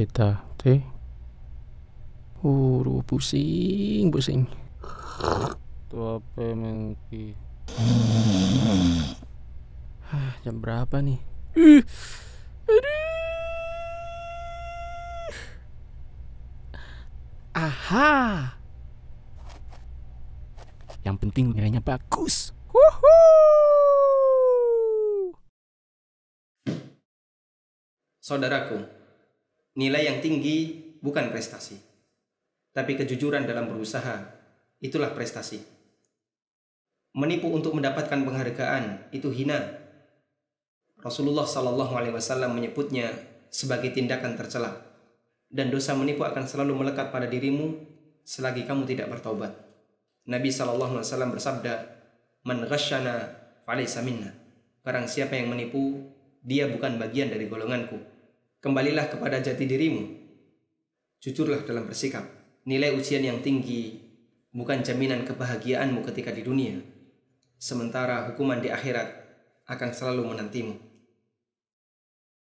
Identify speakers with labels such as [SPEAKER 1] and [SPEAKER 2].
[SPEAKER 1] Deta teh. Uh, pusing, pusing. Tuh apa mengki? Hah, jam berapa nih? Ih, aduh. Aha. Yang penting nilainya bagus. Wuhuu.
[SPEAKER 2] Saudaraku, nilai yang tinggi bukan prestasi, tapi kejujuran dalam berusaha itulah prestasi. Menipu untuk mendapatkan penghargaan itu hina. Rasulullah Shallallahu Alaihi Wasallam menyebutnya sebagai tindakan tercela dan dosa menipu akan selalu melekat pada dirimu selagi kamu tidak bertobat. Nabi Shallallahu Alaihi Wasallam bersabda, "Man ghasyana falaysa minna." Barang siapa yang menipu, dia bukan bagian dari golonganku. Kembalilah kepada jati dirimu. Jujurlah dalam bersikap. Nilai ujian yang tinggi bukan jaminan kebahagiaanmu ketika di dunia. Sementara hukuman di akhirat akan selalu menantimu.